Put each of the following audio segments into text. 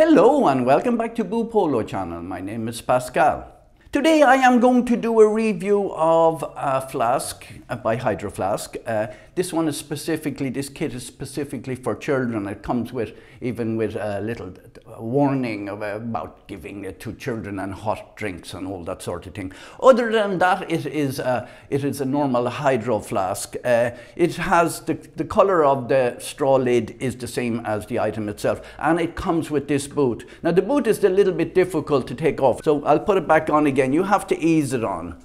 Hello and welcome back to Boopolo channel. My name is Pascal. Today I am going to do a review of a flask uh, by Hydro Flask. Uh, this one is specifically, this kit is specifically for children. It comes with even with a little warning about giving it to children and hot drinks and all that sort of thing. Other than that, it is a, it is a normal Hydro Flask. Uh, it has the, the color of the straw lid is the same as the item itself and it comes with this boot. Now the boot is a little bit difficult to take off so I'll put it back on again again, you have to ease it on.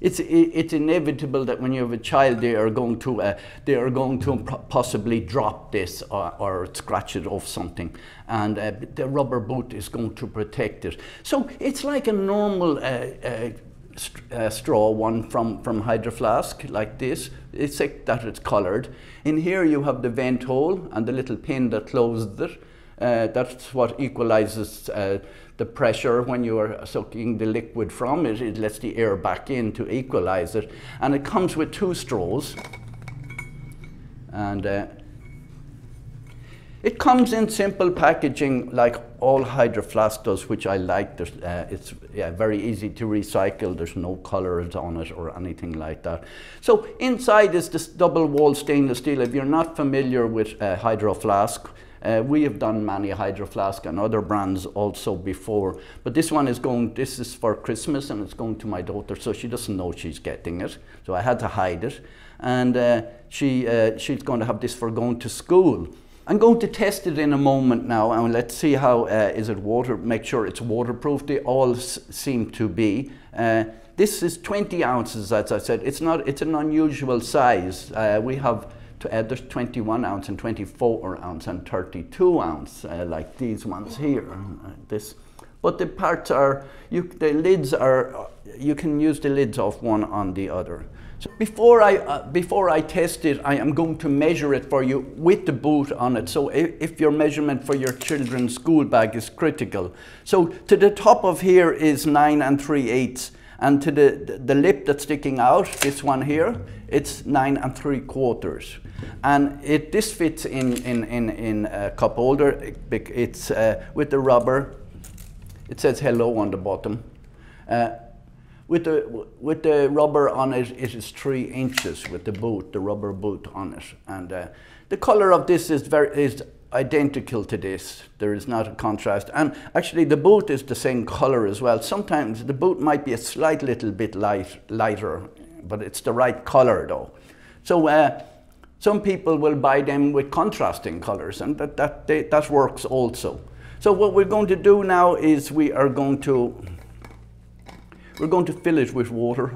It's, it's inevitable that when you have a child, they are going to, uh, they are going to possibly drop this or, or scratch it off something. And uh, the rubber boot is going to protect it. So it's like a normal uh, uh uh, straw one from, from Hydro Flask, like this, except that it's coloured. In here you have the vent hole and the little pin that closes it. Uh, that's what equalizes uh, the pressure when you are sucking the liquid from it. It lets the air back in to equalize it. And it comes with two straws. And uh, it comes in simple packaging like all Hydro Flask does, which I like. Uh, it's yeah, very easy to recycle. There's no colors on it or anything like that. So inside is this double wall stainless steel. If you're not familiar with uh, Hydro Flask, uh, we have done many Hydro Flask and other brands also before, but this one is going, this is for Christmas and it's going to my daughter, so she doesn't know she's getting it. So I had to hide it. And uh, she, uh, she's going to have this for going to school. I'm going to test it in a moment now and let's see how uh, is it water, make sure it's waterproof. They all seem to be. Uh, this is 20 ounces, as I said. It's not, it's an unusual size. Uh, we have, to, uh, there's 21 ounce and 24 ounce and 32 ounce, uh, like these ones here. Uh, this, but the parts are, you, the lids are, you can use the lids off one on the other. So before I, uh, before I test it, I am going to measure it for you with the boot on it. So if, if, your measurement for your children's school bag is critical. So to the top of here is 9 and 3 eighths. And to the, the lip that's sticking out, this one here, it's 9 and 3 quarters. And it, this fits in, in, in, in a cup holder. It's uh, with the rubber. It says hello on the bottom. Uh, with the, with the rubber on it, it is three inches with the boot, the rubber boot on it. And uh, the color of this is, very, is identical to this. There is not a contrast. And actually the boot is the same color as well. Sometimes the boot might be a slight little bit light, lighter, but it's the right color though. So uh, some people will buy them with contrasting colors and that, that, they, that works also. So what we're going to do now is we are going to we're going to fill it with water.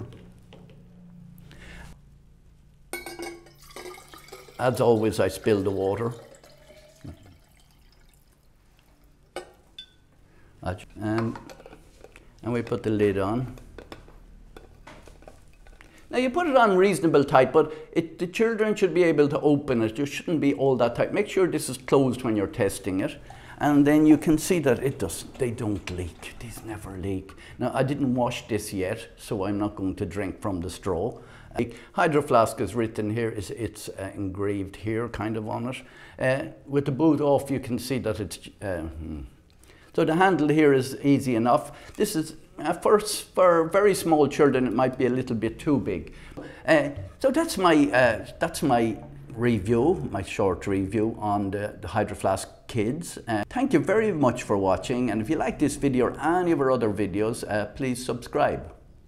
As always, I spill the water. And, and we put the lid on. Now you put it on reasonable tight, but it, the children should be able to open it. You shouldn't be all that tight. Make sure this is closed when you're testing it and then you can see that it does they don't leak. These never leak. Now I didn't wash this yet so I'm not going to drink from the straw. Hydro Flask is written here is it's uh, engraved here kind of on it. Uh, with the boot off you can see that it's uh, hmm. so the handle here is easy enough. This is uh, for, for very small children it might be a little bit too big. Uh, so that's my uh, that's my review, my short review on the, the Hydro Flask Kids. Uh, thank you very much for watching and if you like this video or any of our other videos, uh, please subscribe.